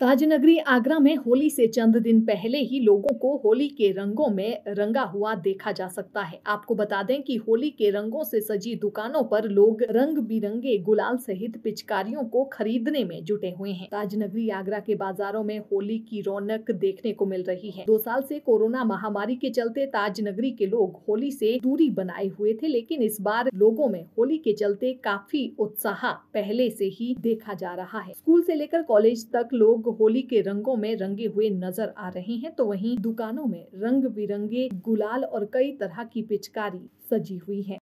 ताजनगरी आगरा में होली से चंद दिन पहले ही लोगों को होली के रंगों में रंगा हुआ देखा जा सकता है। आपको बता दें कि होली के रंगों से सजी दुकानों पर लोग रंग बिरंगे गुलाल सहित पिचकारियों को खरीदने में जुटे हुए हैं। ताजनगरी आगरा के बाजारों में होली की रौनक देखने को मिल रही है। दो साल से कोरोना महामारी के चलते ताजनगरी के लोग होली से दूरी बनाए हुए थे, लेकिन इस बार लोगों में होली के चलते काफ़ी उत्साह पहले से ही देखा जा रहा है। स्कूल से लेकर कॉलेज तक लोग होली के रंगों में रंगे हुए नज़र आ रहे हैं तो वहीं दुकानों में रंग बिरंगे गुलाल और कई तरह की पिचकारी सजी हुई है।